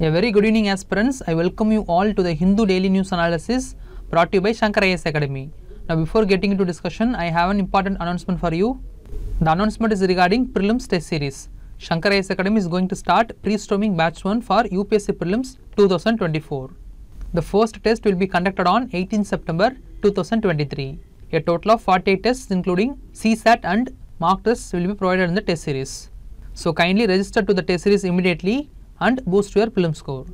A very good evening aspirants. I welcome you all to the Hindu Daily News Analysis brought to you by Shankar IAS Academy. Now before getting into discussion, I have an important announcement for you. The announcement is regarding prelims test series. Shankar IAS Academy is going to start pre-storming batch 1 for UPSC prelims 2024. The first test will be conducted on 18 September 2023. A total of 48 tests including CSAT and mock tests will be provided in the test series. So kindly register to the test series immediately and boost your prelim score.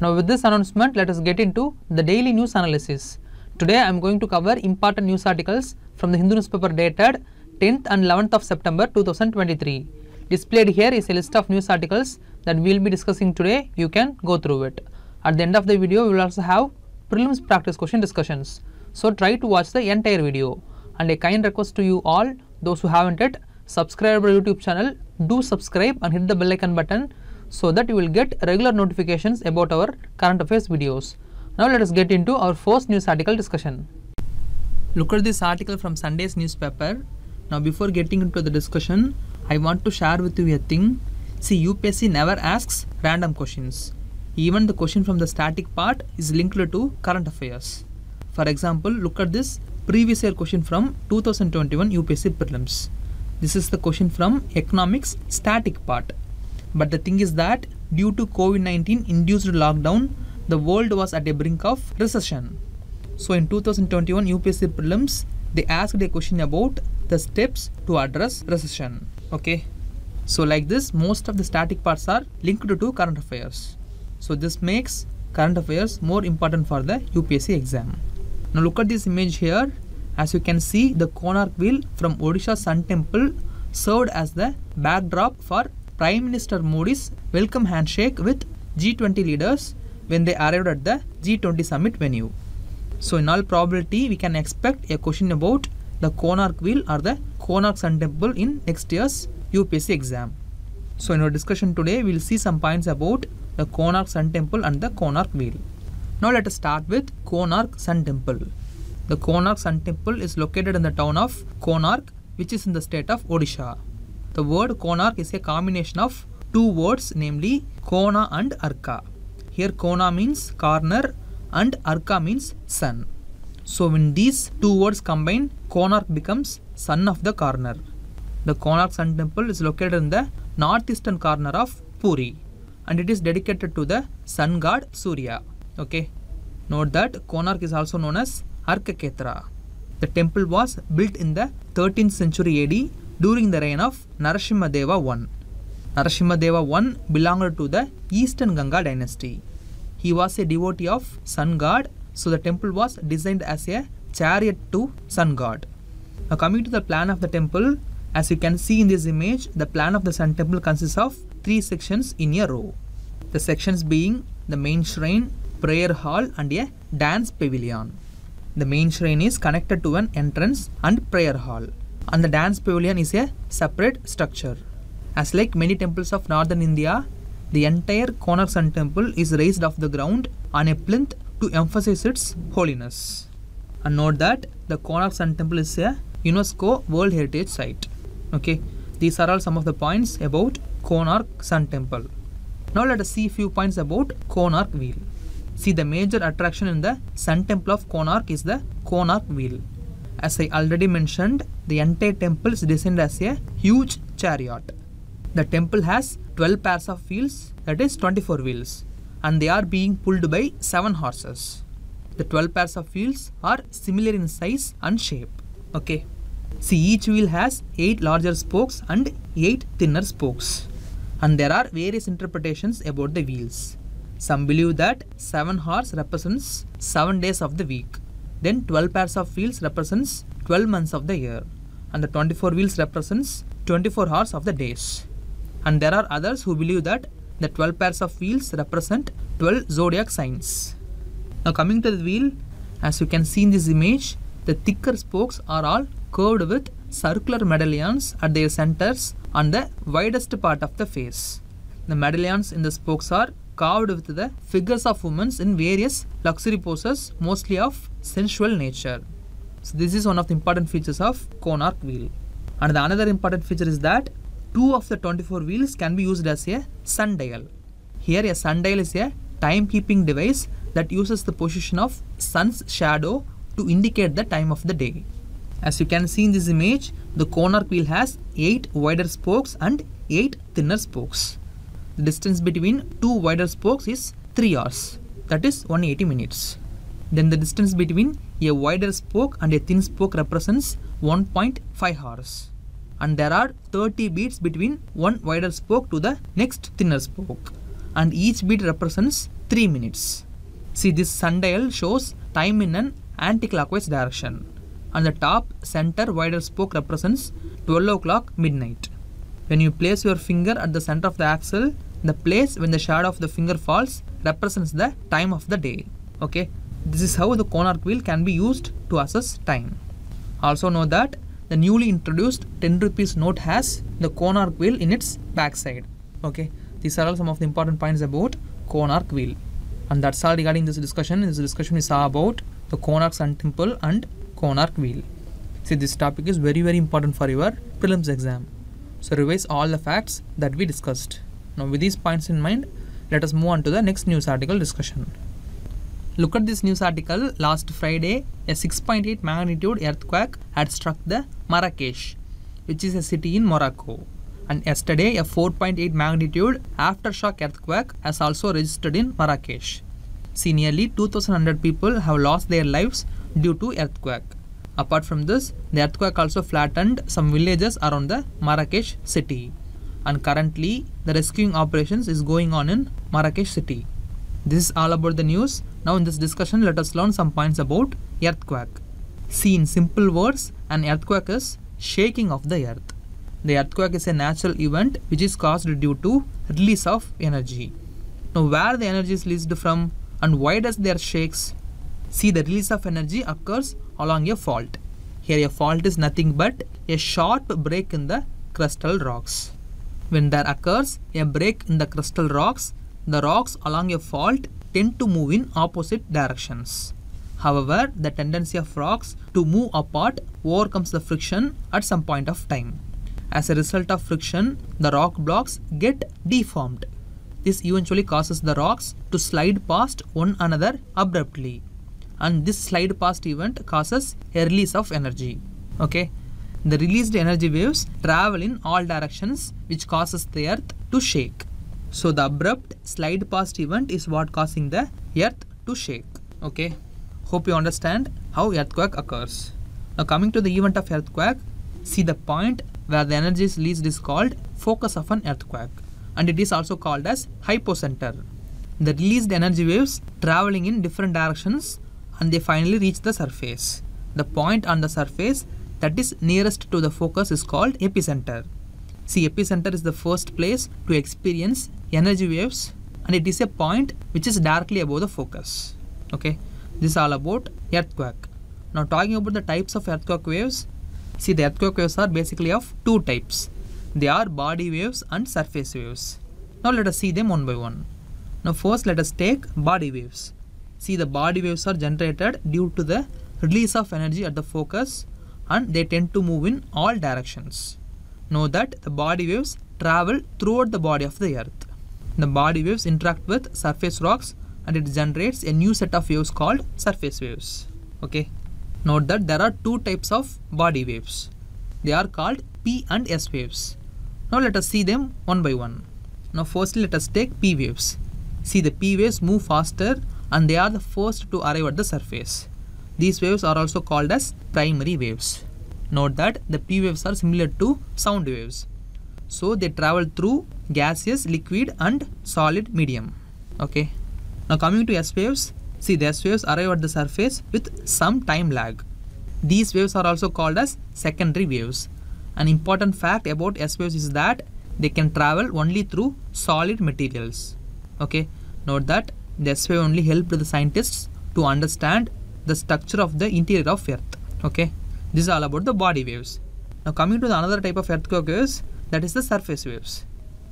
Now with this announcement, let us get into the daily news analysis. Today I am going to cover important news articles from the Hindu newspaper dated 10th and 11th of September 2023. Displayed here is a list of news articles that we will be discussing today. You can go through it. At the end of the video, we will also have prelims practice question discussions. So try to watch the entire video. And a kind request to you all, those who haven't yet, subscribe our YouTube channel, do subscribe and hit the bell icon button so that you will get regular notifications about our current affairs videos. Now let us get into our first news article discussion. Look at this article from Sunday's newspaper. Now before getting into the discussion, I want to share with you a thing. See UPSC never asks random questions. Even the question from the static part is linked to current affairs. For example, look at this previous year question from 2021 UPSC prelims. This is the question from economics static part. But the thing is that due to COVID-19 induced lockdown, the world was at a brink of recession. So in 2021 UPSC prelims, they asked a question about the steps to address recession. Okay. So like this, most of the static parts are linked to current affairs. So this makes current affairs more important for the UPSC exam. Now look at this image here. As you can see, the Konark wheel from Odisha Sun Temple served as the backdrop for Prime Minister Modi's welcome handshake with G20 leaders when they arrived at the G20 summit venue. So in all probability, we can expect a question about the Konark wheel or the Konark Sun Temple in next year's UPSC exam. So in our discussion today, we will see some points about the Konark Sun Temple and the Konark wheel. Now let us start with Konark Sun Temple. The Konark Sun Temple is located in the town of Konark, which is in the state of Odisha. The word Konark is a combination of two words, namely Kona and Arka. Here Kona means corner and Arka means sun. So when these two words combine, Konark becomes sun of the corner. The Konark Sun Temple is located in the northeastern corner of Puri and it is dedicated to the sun god Surya. Okay. Note that Konark is also known as Arkakshetra. The temple was built in the 13th century AD during the reign of Narasimhadeva I. Narasimhadeva I belonged to the Eastern Ganga dynasty. He was a devotee of sun god, so the temple was designed as a chariot to sun god. Now coming to the plan of the temple, as you can see in this image, the plan of the sun temple consists of three sections in a row. The sections being the main shrine, prayer hall and a dance pavilion. The main shrine is connected to an entrance and prayer hall and the dance pavilion is a separate structure. As like many temples of northern India, the entire Konark Sun temple is raised off the ground on a plinth to emphasize its holiness. And note that the Konark Sun temple is a UNESCO World Heritage Site. Okay, these are all some of the points about Konark Sun temple. Now let us see a few points about Konark wheel. See the major attraction in the Sun temple of Konark is the Konark wheel. As I already mentioned, the entire temple is designed as a huge chariot. The temple has 12 pairs of wheels, that is 24 wheels, and they are being pulled by 7 horses. The 12 pairs of wheels are similar in size and shape. Okay. See, each wheel has 8 larger spokes and 8 thinner spokes. And there are various interpretations about the wheels. Some believe that 7 horse represents 7 days of the week. Then 12 pairs of wheels represents 12 months of the year. And the 24 wheels represents 24 hours of the days. And there are others who believe that the 12 pairs of wheels represent 12 zodiac signs. Now coming to the wheel, as you can see in this image, the thicker spokes are all curved with circular medallions at their centers on the widest part of the face. The medallions in the spokes are carved with the figures of women in various luxury poses, mostly of sensual nature. So this is one of the important features of Konark wheel. And the another important feature is that two of the 24 wheels can be used as a sundial. Here a sundial is a timekeeping device that uses the position of sun's shadow to indicate the time of the day. As you can see in this image, the Konark wheel has 8 wider spokes and 8 thinner spokes. The distance between two wider spokes is 3 hours, that is 180 minutes. Then the distance between a wider spoke and a thin spoke represents 1.5 hours. And there are 30 beats between one wider spoke to the next thinner spoke. And each beat represents 3 minutes. See this sundial shows time in an anti-clockwise direction. And the top center wider spoke represents 12 o'clock midnight. When you place your finger at the center of the axle, the place when the shadow of the finger falls represents the time of the day. Okay, this is how the Konark wheel can be used to assess time. Also know that the newly introduced 10 rupees note has the Konark wheel in its backside. Okay, these are all some of the important points about Konark wheel. And that's all regarding this discussion. This discussion is about the Konark Sun Temple and Konark wheel. See, this topic is very very important for your prelims exam. So revise all the facts that we discussed. Now with these points in mind, let us move on to the next news article discussion. Look at this news article. Last Friday, a 6.8 magnitude earthquake had struck the Marrakesh, which is a city in Morocco. And yesterday, a 4.8 magnitude aftershock earthquake has also registered in Marrakesh. See, nearly 2,100 people have lost their lives due to earthquake. Apart from this, the earthquake also flattened some villages around the Marrakesh city. And currently, the rescuing operations is going on in Marrakesh city. This is all about the news. Now in this discussion, let us learn some points about earthquake. See in simple words, an earthquake is shaking of the earth. The earthquake is a natural event which is caused due to release of energy. Now where the energy is released from and why does there shakes? See the release of energy occurs along a fault. Here a fault is nothing but a sharp break in the crustal rocks. When there occurs a break in the crustal rocks, the rocks along a fault tend to move in opposite directions. However, the tendency of rocks to move apart overcomes the friction at some point of time. As a result of friction, the rock blocks get deformed. This eventually causes the rocks to slide past one another abruptly. And this slide past event causes a release of energy. Okay. The released energy waves travel in all directions which causes the earth to shake. So the abrupt slide past event is what causing the earth to shake. Okay. Hope you understand how earthquake occurs. Now coming to the event of earthquake, see the point where the energy is released is called focus of an earthquake and it is also called as hypocenter. The released energy waves traveling in different directions and they finally reach the surface. The point on the surface that is nearest to the focus is called epicenter. See epicenter is the first place to experience energy waves and it is a point which is directly above the focus. Okay, this is all about earthquake. Now talking about the types of earthquake waves, see the earthquake waves are basically of two types. They are body waves and surface waves. Now let us see them one by one. Now first let us take body waves. See the body waves are generated due to the release of energy at the focus and they tend to move in all directions. Know that the body waves travel throughout the body of the earth. The body waves interact with surface rocks and it generates a new set of waves called surface waves. Okay. Note that there are two types of body waves. They are called P and S waves. Now let us see them one by one. Now firstly let us take P waves. See the P waves move faster and they are the first to arrive at the surface. These waves are also called as primary waves. Note that the P waves are similar to sound waves. So they travel through gaseous, liquid and solid medium. Okay. Now coming to S waves, see the S waves arrive at the surface with some time lag. These waves are also called as secondary waves. An important fact about S waves is that they can travel only through solid materials. Okay. Note that the S wave only helped the scientists to understand the structure of the interior of Earth. Okay. This is all about the body waves. Now coming to the another type of earthquake waves, that is the surface waves.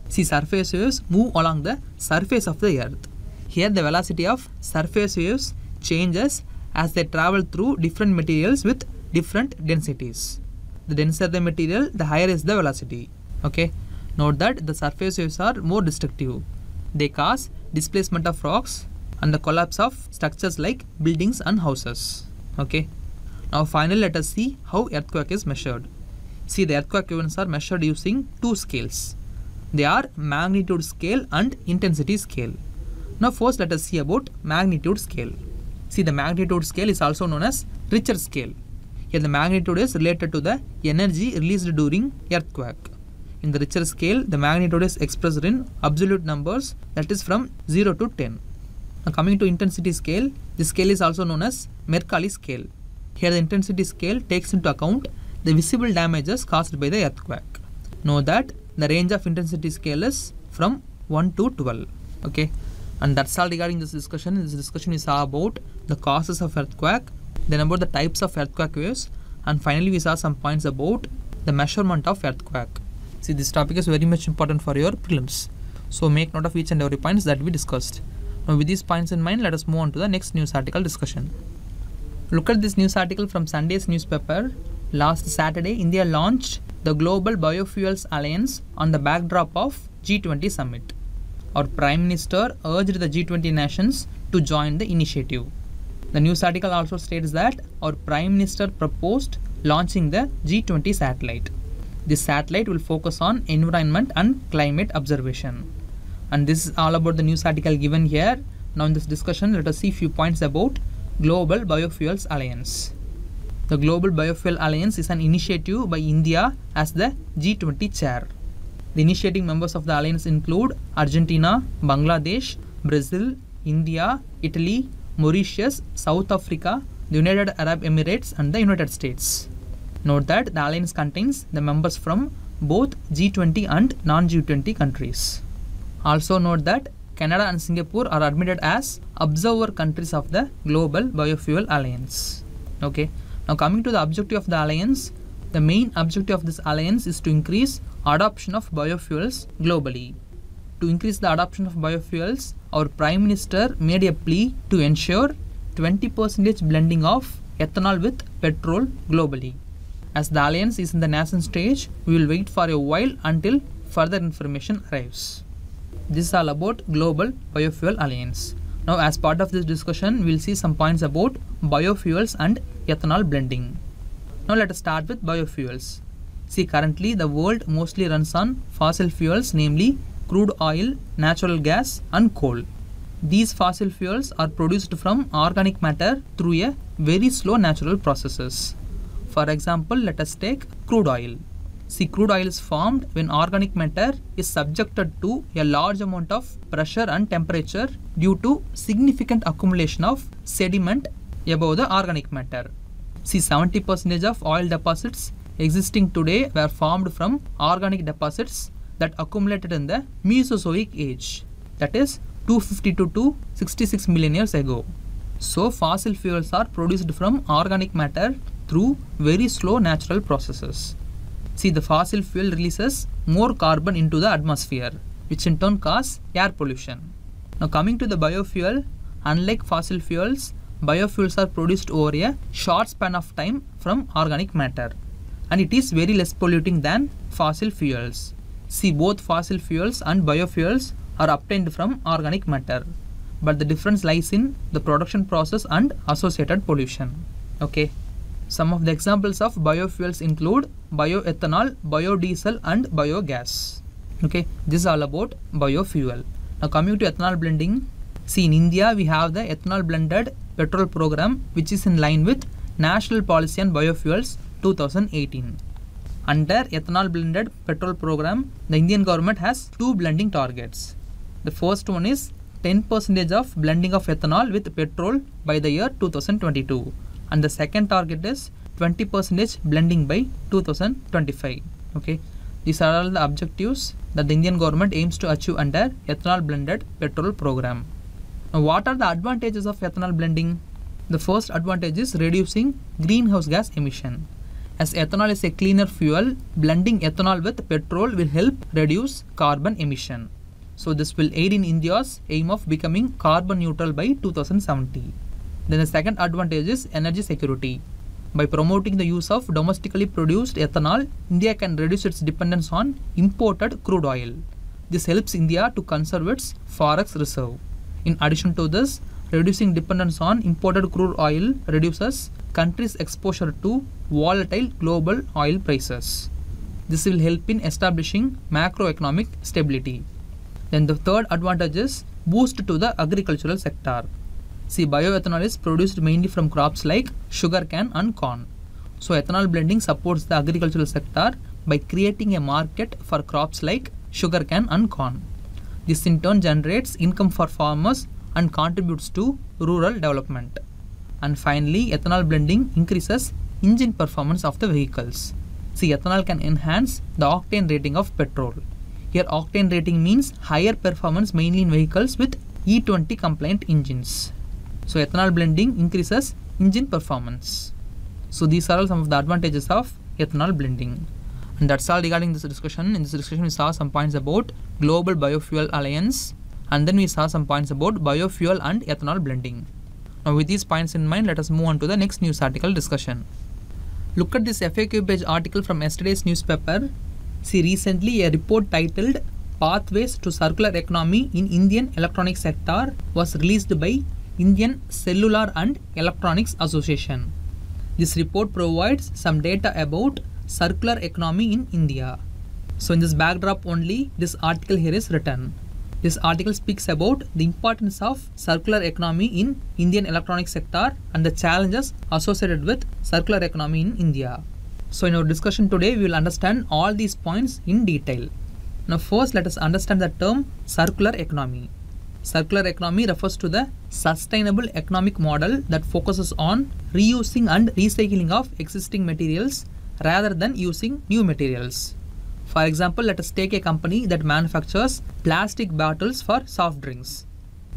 See surface waves move along the surface of the earth. Here the velocity of surface waves changes as they travel through different materials with different densities. The denser the material, the higher is the velocity. Okay. Note that the surface waves are more destructive they cause displacement of rocks and the collapse of structures like buildings and houses. Okay. Now finally let us see how earthquake is measured. See the earthquake events are measured using two scales. They are magnitude scale and intensity scale. Now first let us see about magnitude scale. See the magnitude scale is also known as Richter scale. Here the magnitude is related to the energy released during earthquake. In the Richter scale, the magnitude is expressed in absolute numbers that is from 0 to 10. Now coming to intensity scale, this scale is also known as Mercalli scale. Here the intensity scale takes into account the visible damages caused by the earthquake. Know that the range of intensity scale is from 1 to 12. Okay, and that's all regarding this discussion. This discussion is about the causes of earthquake, then about the types of earthquake waves, and finally we saw some points about the measurement of earthquake. See, this topic is very much important for your prelims. So make note of each and every points that we discussed. Now with these points in mind, let us move on to the next news article discussion. Look at this news article from Sunday's newspaper. Last Saturday, India launched the Global Biofuels Alliance on the backdrop of G20 summit. Our Prime Minister urged the G20 nations to join the initiative. The news article also states that our Prime Minister proposed launching the G20 satellite. This satellite will focus on environment and climate observation. And this is all about the news article given here. Now in this discussion, let us see a few points about Global Biofuels Alliance. The Global Biofuel Alliance is an initiative by India as the G20 chair. The initiating members of the alliance include Argentina, Bangladesh, Brazil, India, Italy, Mauritius, South Africa, the United Arab Emirates, and the United States. Note that the alliance contains the members from both G20 and non G20 countries. Also, note that Canada and Singapore are admitted as observer countries of the Global Biofuel Alliance. Okay, now coming to the objective of the alliance, the main objective of this alliance is to increase adoption of biofuels globally. To increase the adoption of biofuels, our Prime Minister made a plea to ensure 20% blending of ethanol with petrol globally. As the alliance is in the nascent stage, we will wait for a while until further information arrives. This is all about Global Biofuel Alliance. Now as part of this discussion, we will see some points about biofuels and ethanol blending. Now let us start with biofuels. See currently the world mostly runs on fossil fuels namely crude oil, natural gas and coal. These fossil fuels are produced from organic matter through a very slow natural processes. For example, let us take crude oil. See, crude oil is formed when organic matter is subjected to a large amount of pressure and temperature due to significant accumulation of sediment above the organic matter. See, 70% of oil deposits existing today were formed from organic deposits that accumulated in the Mesozoic age, that is 252 to 66 million years ago. So, fossil fuels are produced from organic matter through very slow natural processes. See, the fossil fuel releases more carbon into the atmosphere, which in turn cause air pollution. Now, coming to the biofuel, unlike fossil fuels, biofuels are produced over a short span of time from organic matter and it is very less polluting than fossil fuels. See both fossil fuels and biofuels are obtained from organic matter but the difference lies in the production process and associated pollution. Okay. Some of the examples of biofuels include bioethanol, biodiesel and biogas. Okay, this is all about biofuel. Now coming to ethanol blending, see in India we have the ethanol blended petrol program which is in line with National Policy on Biofuels 2018. Under ethanol blended petrol program, the Indian government has two blending targets. The first one is 10% of blending of ethanol with petrol by the year 2022 and the second target is 20% blending by 2025 okay? These are all the objectives that the Indian government aims to achieve under ethanol blended petrol program. Now what are the advantages of ethanol blending? The first advantage is reducing greenhouse gas emission. As ethanol is a cleaner fuel blending ethanol with petrol will help reduce carbon emission. So this will aid in India's aim of becoming carbon neutral by 2070. Then the second advantage is energy security. By promoting the use of domestically produced ethanol, India can reduce its dependence on imported crude oil. This helps India to conserve its forex reserve. In addition to this, reducing dependence on imported crude oil reduces countries' exposure to volatile global oil prices. This will help in establishing macroeconomic stability. Then the third advantage is boost to the agricultural sector. See, bioethanol is produced mainly from crops like sugarcane and corn. So, ethanol blending supports the agricultural sector by creating a market for crops like sugarcane and corn. This in turn generates income for farmers and contributes to rural development. And finally, ethanol blending increases engine performance of the vehicles. See, ethanol can enhance the octane rating of petrol. Here, octane rating means higher performance mainly in vehicles with E20 compliant engines. So, ethanol blending increases engine performance. So, these are all some of the advantages of ethanol blending. And that's all regarding this discussion. In this discussion, we saw some points about Global Biofuel Alliance and then we saw some points about biofuel and ethanol blending. Now, with these points in mind, let us move on to the next news article discussion. Look at this FAQ page article from yesterday's newspaper. See, recently a report titled Pathways to Circular Economy in Indian Electronic Sector was released by Indian Cellular and Electronics Association. This report provides some data about circular economy in India. So in this backdrop only, this article here is written. This article speaks about the importance of circular economy in Indian electronic sector and the challenges associated with circular economy in India. So in our discussion today, we will understand all these points in detail. Now first let us understand the term circular economy. Circular economy refers to the sustainable economic model that focuses on reusing and recycling of existing materials rather than using new materials. For example, let us take a company that manufactures plastic bottles for soft drinks.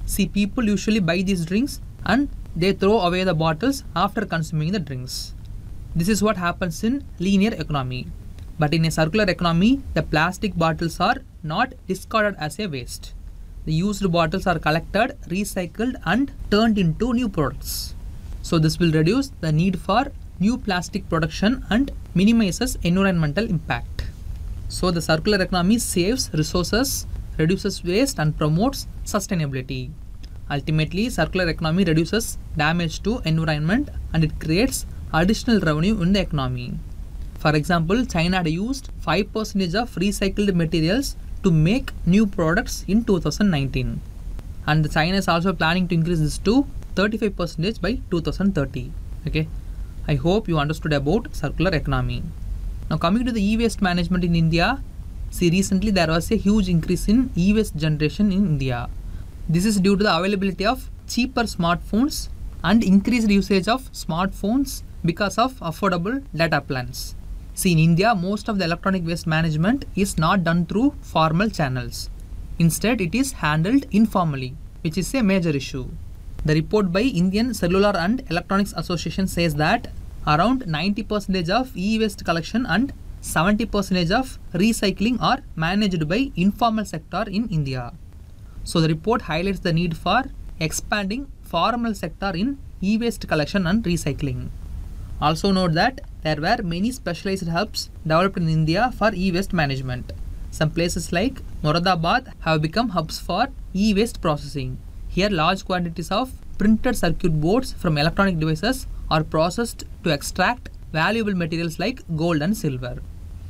See, people usually buy these drinks and they throw away the bottles after consuming the drinks. This is what happens in linear economy. But in a circular economy, the plastic bottles are not discarded as a waste. The used bottles are collected, recycled, and turned into new products. So, this will reduce the need for new plastic production and minimizes environmental impact. So, the circular economy saves resources, reduces waste, and promotes sustainability. Ultimately, circular economy reduces damage to environment and it creates additional revenue in the economy. For example, China had used 5% of recycled materials to make new products in 2019. And China is also planning to increase this to 35% by 2030. Okay. I hope you understood about circular economy. Now coming to the e-waste management in India, see recently there was a huge increase in e-waste generation in India. This is due to the availability of cheaper smartphones and increased usage of smartphones because of affordable data plans. See, in India, most of the electronic waste management is not done through formal channels. Instead, it is handled informally, which is a major issue. The report by Indian Cellular and Electronics Association says that around 90% of e-waste collection and 70% of recycling are managed by informal sector in India. So the report highlights the need for expanding formal sector in e-waste collection and recycling. Also note that there were many specialized hubs developed in India for e-waste management. Some places like Moradabad have become hubs for e-waste processing. Here large quantities of printed circuit boards from electronic devices are processed to extract valuable materials like gold and silver.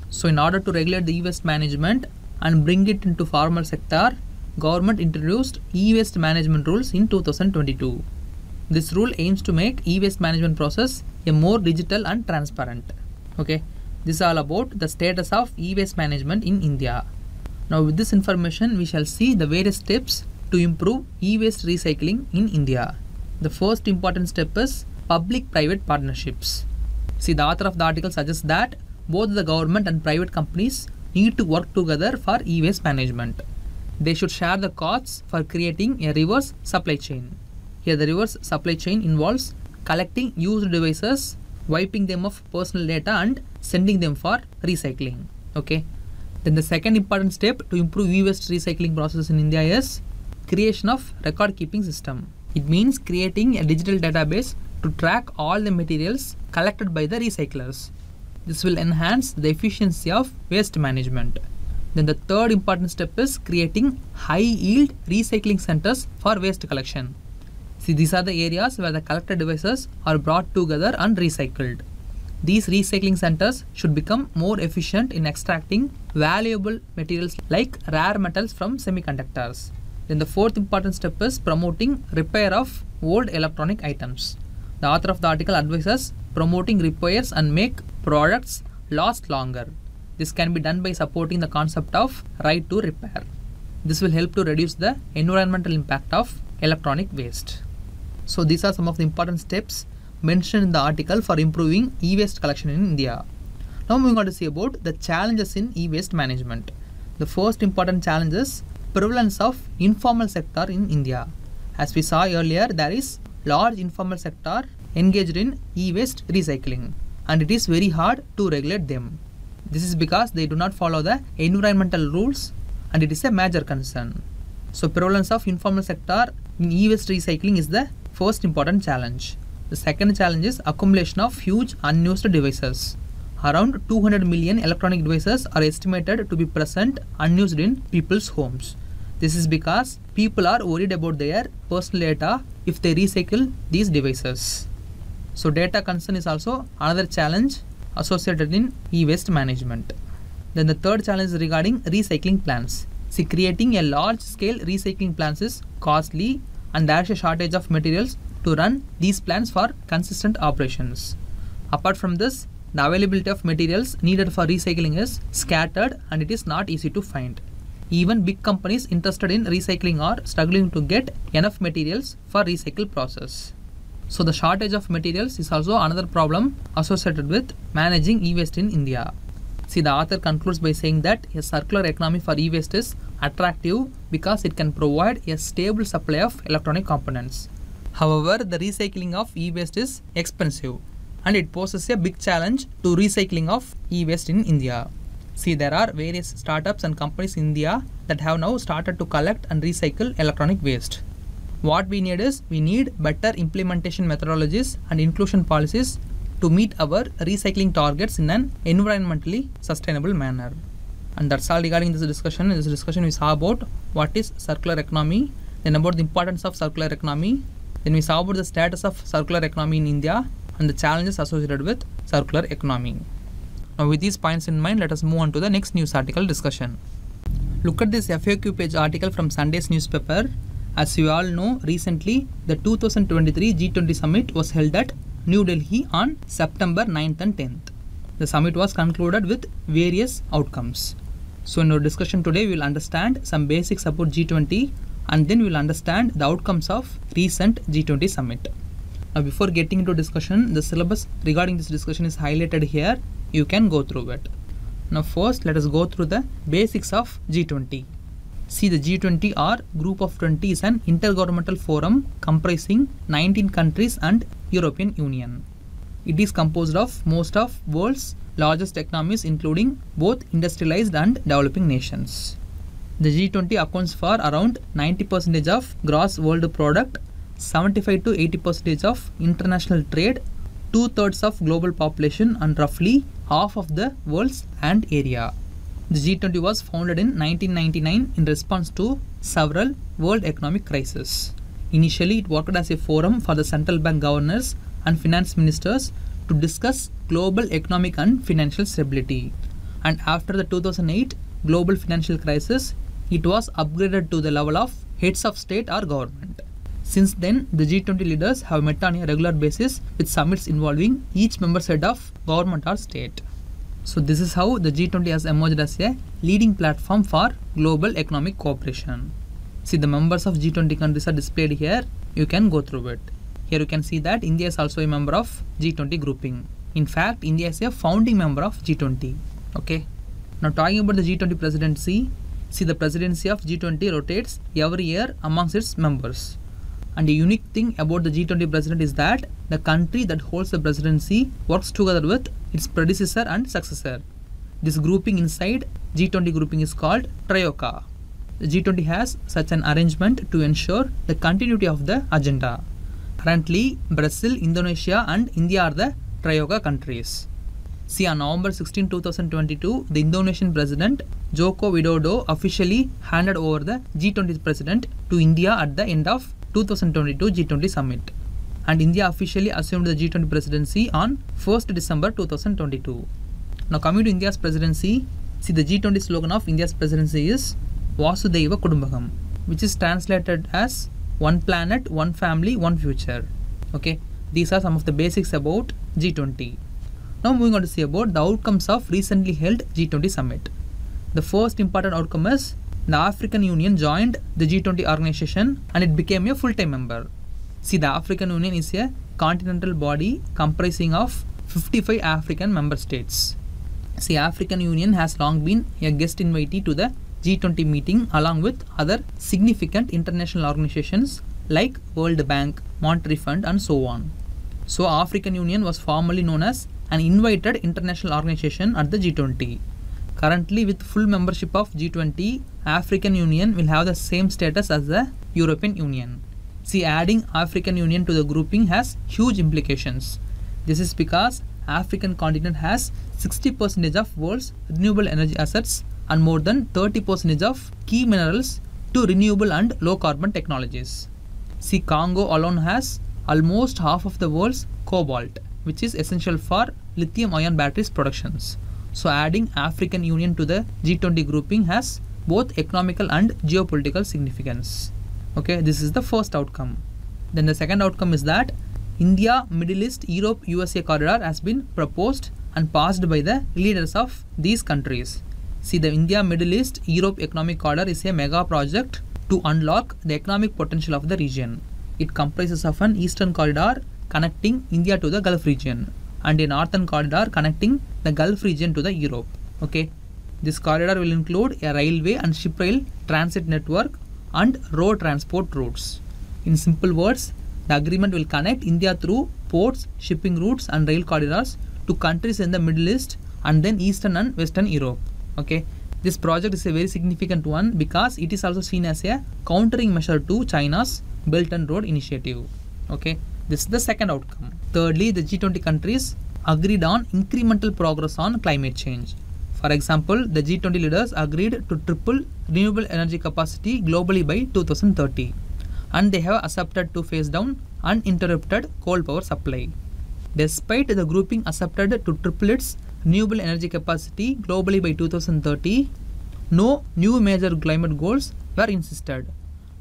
So in order to regulate the e-waste management and bring it into formal sector, government introduced e-waste management rules in 2022. This rule aims to make e-waste management process a more digital and transparent. Okay, this is all about the status of e-waste management in India. Now with this information, we shall see the various steps to improve e-waste recycling in India. The first important step is public-private partnerships. See, the author of the article suggests that both the government and private companies need to work together for e-waste management. They should share the costs for creating a reverse supply chain. Here the reverse supply chain involves collecting used devices, wiping them of personal data and sending them for recycling. Okay. Then the second important step to improve e-waste recycling process in India is creation of record keeping system. It means creating a digital database to track all the materials collected by the recyclers. This will enhance the efficiency of waste management. Then the third important step is creating high yield recycling centers for waste collection. See, these are the areas where the collected devices are brought together and recycled. These recycling centers should become more efficient in extracting valuable materials like rare metals from semiconductors. Then the fourth important step is promoting repair of old electronic items. The author of the article advises promoting repairs and make products last longer. This can be done by supporting the concept of right to repair. This will help to reduce the environmental impact of electronic waste. So these are some of the important steps mentioned in the article for improving e-waste collection in India. Now moving on to see about the challenges in e-waste management. The first important challenge is prevalence of informal sector in India. As we saw earlier, there is large informal sector engaged in e-waste recycling and it is very hard to regulate them. This is because they do not follow the environmental rules and it is a major concern. So prevalence of informal sector in e-waste recycling is the first important challenge. The second challenge is accumulation of huge unused devices. Around 200 million electronic devices are estimated to be present unused in people's homes. This is because people are worried about their personal data if they recycle these devices. So data concern is also another challenge associated in e-waste management. Then the third challenge regarding recycling plants. See, creating a large scale recycling plants is costly and there is a shortage of materials to run these plants for consistent operations. Apart from this, the availability of materials needed for recycling is scattered and it is not easy to find. Even big companies interested in recycling are struggling to get enough materials for recycle process. So the shortage of materials is also another problem associated with managing e-waste in India. See the author concludes by saying that a circular economy for e-waste is attractive because it can provide a stable supply of electronic components. However, the recycling of e-waste is expensive and it poses a big challenge to recycling of e-waste in India. See, there are various startups and companies in India that have now started to collect and recycle electronic waste. What we need is we need better implementation methodologies and inclusion policies to meet our recycling targets in an environmentally sustainable manner. And that's all regarding this discussion. In this discussion, we saw about what is circular economy, then about the importance of circular economy, then we saw about the status of circular economy in India and the challenges associated with circular economy. Now with these points in mind, let us move on to the next news article discussion. Look at this FAQ page article from Sunday's newspaper. As you all know, recently the 2023 G20 summit was held at New Delhi on September 9th and 10th. The summit was concluded with various outcomes. So in our discussion today, we will understand some basics about G20 and then we will understand the outcomes of recent G20 summit. Now before getting into discussion, the syllabus regarding this discussion is highlighted here. You can go through it. Now first let us go through the basics of G20. See the G20 or Group of 20 is an intergovernmental forum comprising 19 countries and European Union. It is composed of most of world's largest economies including both industrialized and developing nations. The G20 accounts for around 90% of gross world product, 75 to 80 percent of international trade, two thirds of global population, and roughly half of the world's land area. The G20 was founded in 1999 in response to several world economic crises. Initially, it worked as a forum for the central bank governors and finance ministers to discuss global economic and financial stability. And after the 2008 global financial crisis, it was upgraded to the level of heads of state or government. Since then, the G20 leaders have met on a regular basis with summits involving each member state of government or state. So this is how the G20 has emerged as a leading platform for global economic cooperation. See the members of G20 countries are displayed here. You can go through it. Here you can see that India is also a member of G20 grouping. In fact, India is a founding member of G20. Okay. Now talking about the G20 presidency, see the presidency of G20 rotates every year amongst its members. And a unique thing about the G20 president is that the country that holds the presidency works together with its predecessor and successor. This grouping inside G20 grouping is called Troika. The G20 has such an arrangement to ensure the continuity of the agenda. Currently, Brazil, Indonesia, and India are the Troika countries. See, on November 16, 2022, the Indonesian president Joko Widodo officially handed over the G20 president to India at the end of 2022 G20 summit. And India officially assumed the G20 presidency on 1st December 2022. Now, coming to India's presidency, see the G20 slogan of India's presidency is Vasudhaiva Kutumbakam, which is translated as one planet, one family, one future. Okay, these are some of the basics about G20. Now moving on to see about the outcomes of recently held G20 summit. The first important outcome is the African Union joined the G20 organization and it became a full-time member. See the African Union is a continental body comprising of 55 African member states. See African Union has long been a guest invitee to the G20 meeting along with other significant international organizations like World Bank, Monetary Fund and so on. So African Union was formerly known as an invited international organization at the G20. Currently with full membership of G20, African Union will have the same status as the European Union. See adding African Union to the grouping has huge implications. This is because African continent has 60% of world's renewable energy assets and more than 30% of key minerals to renewable and low carbon technologies. See Congo alone has almost half of the world's cobalt which is essential for lithium ion batteries productions. So adding African Union to the G20 grouping has both economical and geopolitical significance. Okay, this is the first outcome. Then the second outcome is that India, Middle East, Europe, USA corridor has been proposed and passed by the leaders of these countries. See the India, Middle East, Europe economic corridor is a mega project to unlock the economic potential of the region. It comprises of an eastern corridor connecting India to the Gulf region and a northern corridor connecting the Gulf region to the Europe. Okay, this corridor will include a railway and ship rail transit network and road transport routes. In simple words, the agreement will connect India through ports, shipping routes and rail corridors to countries in the Middle East and then Eastern and Western Europe. Okay, this project is a very significant one because it is also seen as a countering measure to China's Belt and Road Initiative. Okay, this is the second outcome. Thirdly, the G20 countries agreed on incremental progress on climate change. For example, the G20 leaders agreed to triple renewable energy capacity globally by 2030 and they have accepted to phase down uninterrupted coal power supply. Despite the grouping accepted to triple its renewable energy capacity globally by 2030, no new major climate goals were insisted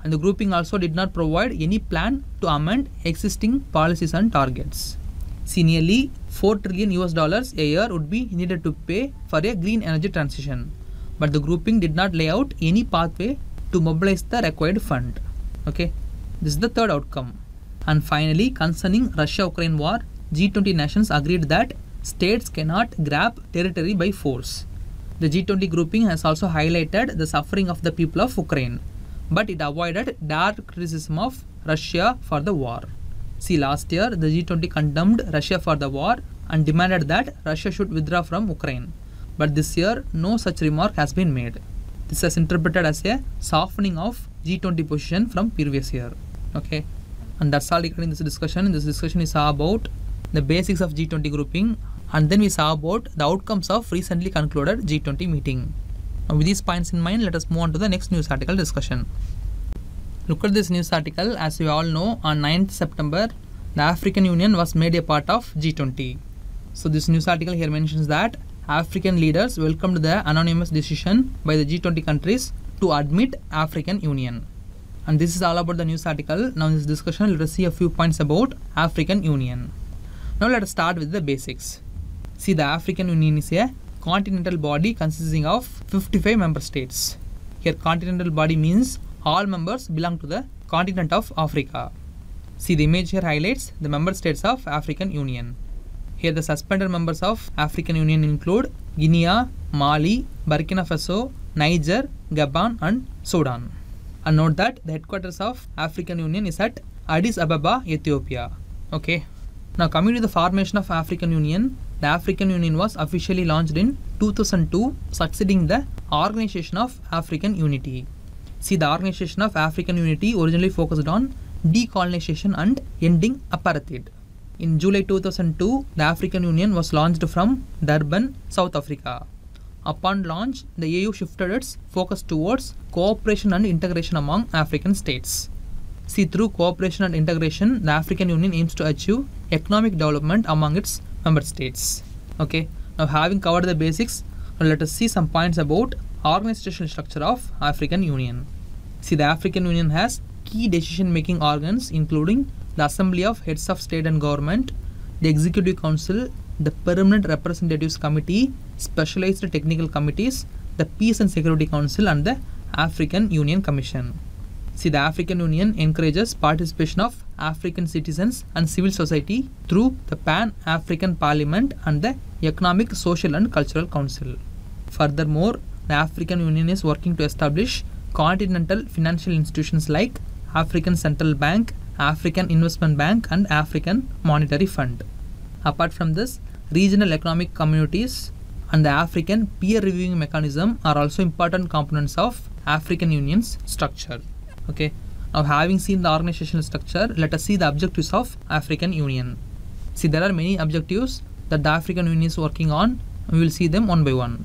and the grouping also did not provide any plan to amend existing policies and targets. See, nearly 4 trillion US dollars a year would be needed to pay for a green energy transition, but the grouping did not lay out any pathway to mobilize the required fund. Okay, this is the third outcome. And finally, concerning Russia-Ukraine war, G20 nations agreed that states cannot grab territory by force. The G20 grouping has also highlighted the suffering of the people of Ukraine but it avoided direct criticism of Russia for the war. See, last year the G20 condemned Russia for the war and demanded that Russia should withdraw from Ukraine. But this year, no such remark has been made. This is interpreted as a softening of G20 position from previous year. Okay, and that's all regarding this discussion. This discussion is about the basics of G20 grouping, and then we saw about the outcomes of recently concluded G20 meeting. Now with these points in mind, let us move on to the next news article discussion. Look at this news article. As we all know, on 9th September, the African Union was made a part of G20. So this news article here mentions that African leaders welcomed the anonymous decision by the G20 countries to admit African Union. And this is all about the news article. Now in this discussion, let us see a few points about African Union. Now let us start with the basics. See the African Union is a continental body consisting of 55 member states. Here continental body means all members belong to the continent of Africa. See the image here highlights the member states of African Union. Here the suspended members of African Union include Guinea, Mali, Burkina Faso, Niger, Gabon and Sudan. And note that the headquarters of African Union is at Addis Ababa, Ethiopia. Okay. Now coming to the formation of African Union, the African Union was officially launched in 2002, succeeding the Organization of African Unity. See, the Organization of African Unity originally focused on decolonization and ending apartheid. In July 2002, the African Union was launched from Durban, South Africa. Upon launch, the AU shifted its focus towards cooperation and integration among African states. See, through cooperation and integration, the African Union aims to achieve economic development among its member states. Okay, now having covered the basics, now let us see some points about organizational structure of African Union. See, the African Union has key decision-making organs including the Assembly of Heads of State and Government, the Executive Council, the Permanent Representatives Committee, Specialized Technical Committees, the Peace and Security Council and the African Union Commission. See, the African Union encourages participation of African citizens and civil society through the Pan African Parliament and the Economic, Social and Cultural Council. Furthermore, the African Union is working to establish continental financial institutions like African Central Bank, African Investment Bank, and African Monetary Fund. Apart from this, regional economic communities and the African peer reviewing mechanism are also important components of African Union's structure. Okay, now having seen the organizational structure, let us see the objectives of African Union. See, there are many objectives that the African Union is working on. We will see them one by one.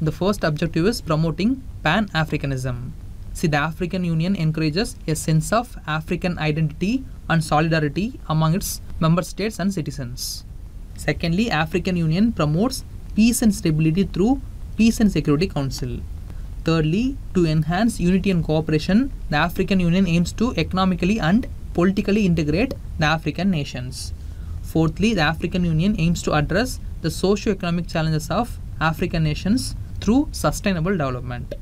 The first objective is promoting Pan Africanism. See, the African Union encourages a sense of African identity and solidarity among its member states and citizens. Secondly, African Union promotes peace and stability through Peace and Security Council. Thirdly, to enhance unity and cooperation, the African Union aims to economically and politically integrate the African nations. Fourthly, the African Union aims to address the socio-economic challenges of African nations through sustainable development.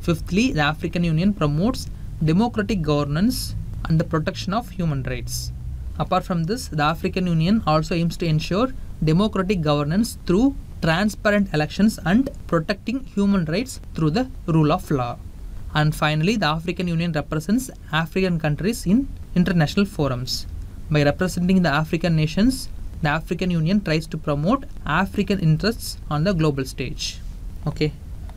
Fifthly, the African Union promotes democratic governance and the protection of human rights. Apart from this, the African Union also aims to ensure democratic governance through transparent elections and protecting human rights through the rule of law. And finally, the African Union represents African countries in international forums. By representing the African nations, the African Union tries to promote African interests on the global stage. Okay,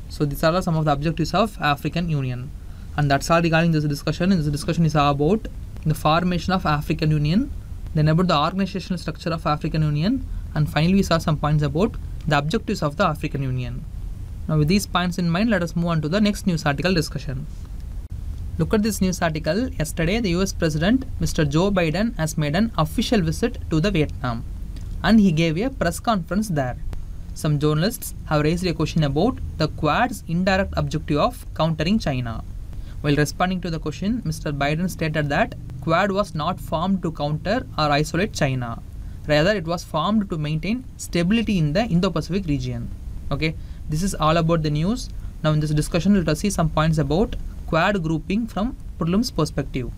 so these are some of the objectives of African Union, and that's all regarding this discussion. This discussion is about the formation of African Union, then about the organizational structure of African Union, and finally we saw some points about the objectives of the African Union. Now with these points in mind, let us move on to the next news article discussion. Look at this news article. Yesterday, the US President Mr. Joe Biden has made an official visit to the Vietnam and he gave a press conference there. Some journalists have raised a question about the Quad's indirect objective of countering China. While responding to the question, Mr. Biden stated that Quad was not formed to counter or isolate China. Rather, it was formed to maintain stability in the Indo-Pacific region. Okay, this is all about the news. Now in this discussion, let us see some points about Quad grouping from prelims perspective.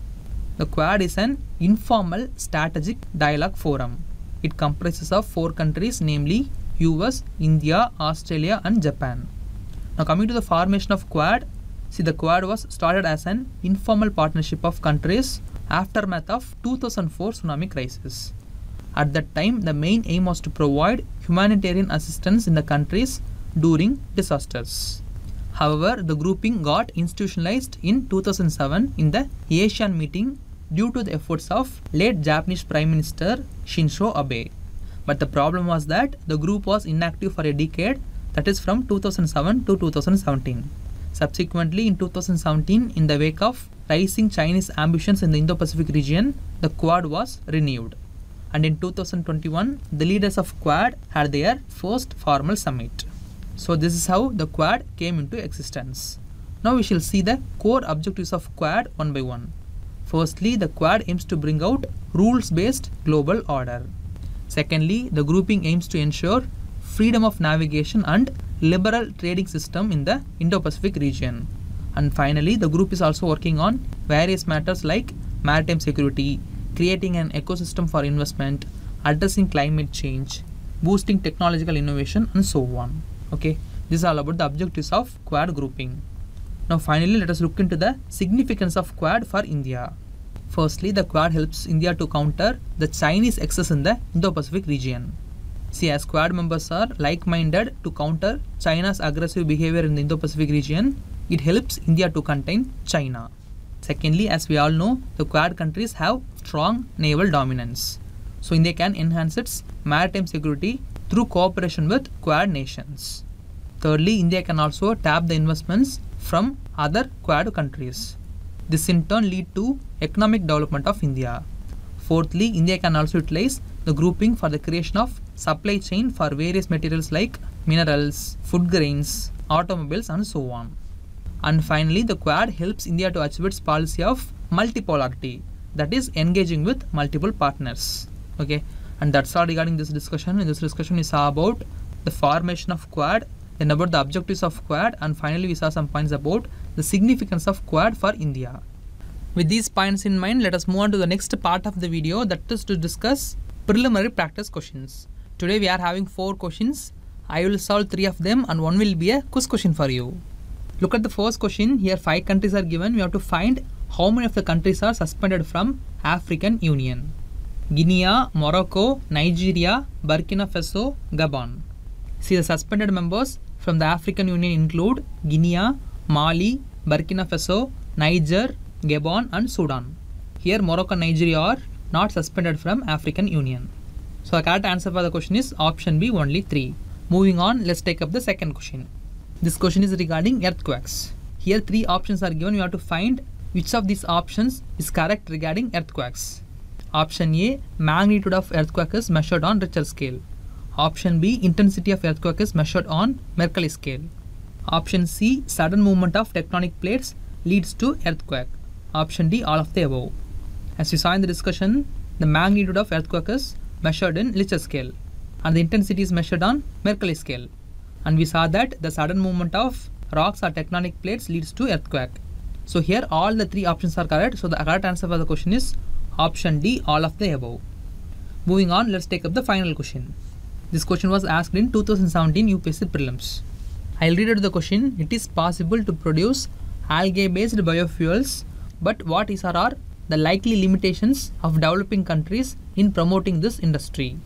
The Quad is an informal strategic dialogue forum. It comprises of four countries namely US, India, Australia and Japan. Now coming to the formation of Quad, see the Quad was started as an informal partnership of countries aftermath of 2004 tsunami crisis. At that time, the main aim was to provide humanitarian assistance in the countries during disasters. However, the grouping got institutionalized in 2007 in the ASEAN meeting due to the efforts of late Japanese Prime Minister Shinzo Abe. But the problem was that the group was inactive for a decade, that is from 2007 to 2017. Subsequently, in 2017, in the wake of rising Chinese ambitions in the Indo Pacific region, the Quad was renewed. And in 2021, the leaders of Quad had their first formal summit. So, this is how the Quad came into existence. Now, we shall see the core objectives of Quad one by one. Firstly, the Quad aims to bring out rules based global order. Secondly, the grouping aims to ensure freedom of navigation and liberal trading system in the Indo-Pacific region. And finally, the group is also working on various matters like maritime security, creating an ecosystem for investment, addressing climate change, boosting technological innovation and so on. Okay, this is all about the objectives of Quad grouping. Now finally, let us look into the significance of Quad for India. Firstly, the Quad helps India to counter the Chinese excess in the Indo-Pacific region. See, as Quad members are like-minded to counter China's aggressive behavior in the Indo-Pacific region, it helps India to contain China. Secondly, as we all know, the Quad countries have strong naval dominance. So India can enhance its maritime security through cooperation with Quad nations. Thirdly, India can also tap the investments from other Quad countries. This in turn lead to economic development of India. Fourthly, India can also utilize the grouping for the creation of supply chain for various materials like minerals, food grains, automobiles and so on. And finally, the Quad helps India to achieve its policy of multipolarity, that is engaging with multiple partners. Okay, and that's all regarding this discussion. In this discussion, saw about the formation of Quad, then about the objectives of Quad, and finally, we saw some points about the significance of Quad for India. With these points in mind, let us move on to the next part of the video that is to discuss preliminary practice questions. Today we are having four questions. I will solve three of them and one will be a quiz question for you. Look at the first question. Here five countries are given. We have to find how many of the countries are suspended from African Union. Guinea, Morocco, Nigeria, Burkina Faso, Gabon. See the suspended members from the African Union include Guinea, Mali, Burkina Faso, Niger, Gabon and Sudan. Here Morocco and Nigeria are not suspended from African Union. So the correct answer for the question is option B only 3. Moving on, let's take up the second question. This question is regarding earthquakes. Here three options are given. You have to find which of these options is correct regarding earthquakes. Option A, magnitude of earthquake is measured on Richter scale. Option B, intensity of earthquake is measured on Mercalli scale. Option C, sudden movement of tectonic plates leads to earthquake. Option D, all of the above. As we saw in the discussion, the magnitude of earthquake is measured in Richter scale and the intensity is measured on Mercalli scale. And we saw that the sudden movement of rocks or tectonic plates leads to earthquake. So here all the three options are correct. So the correct answer for the question is option D, all of the above. Moving on, let's take up the final question. This question was asked in 2017 UPSC prelims. I'll read out the question. It is possible to produce algae-based biofuels, but what is or are the likely limitations of developing countries in promoting this industry?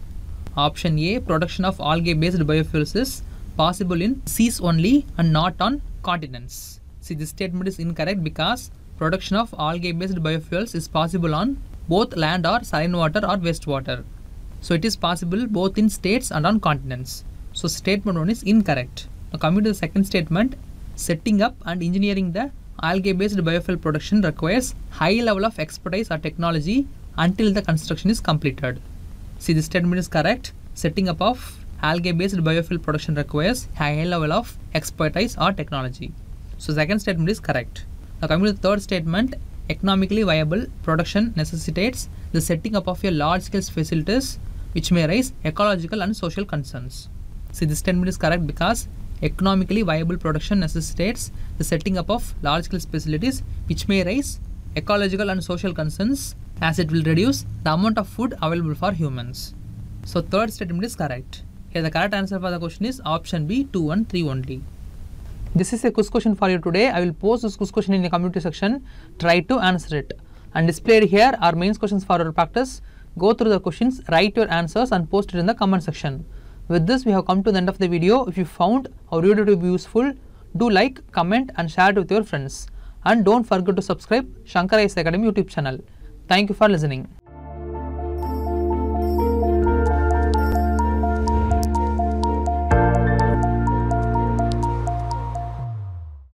Option A, production of algae-based biofuels is possible in seas only and not on continents. See, this statement is incorrect because production of algae-based biofuels is possible on both land or saline water or wastewater. So it is possible both in states and on continents. So statement 1 is incorrect. Now coming to the second statement, setting up and engineering the algae-based biofuel production requires high level of expertise or technology until the construction is completed. See this statement is correct. Setting up of algae-based biofuel production requires high level of expertise or technology. So second statement is correct. Now coming to the third statement, economically viable production necessitates the setting up of a large-scale facilities which may raise ecological and social concerns. See this statement is correct because economically viable production necessitates the setting up of large-scale facilities which may raise ecological and social concerns as it will reduce the amount of food available for humans. So third statement is correct. Here the correct answer for the question is option B 2 and 3 only. This is a quiz question for you today. I will post this quiz question in the community section. Try to answer it. And displayed here are mains questions for our practice. Go through the questions, write your answers and post it in the comment section. With this, we have come to the end of the video. If you found our video to be useful, do like, comment and share it with your friends. And don't forget to subscribe Shankar IAS Academy YouTube channel. Thank you for listening.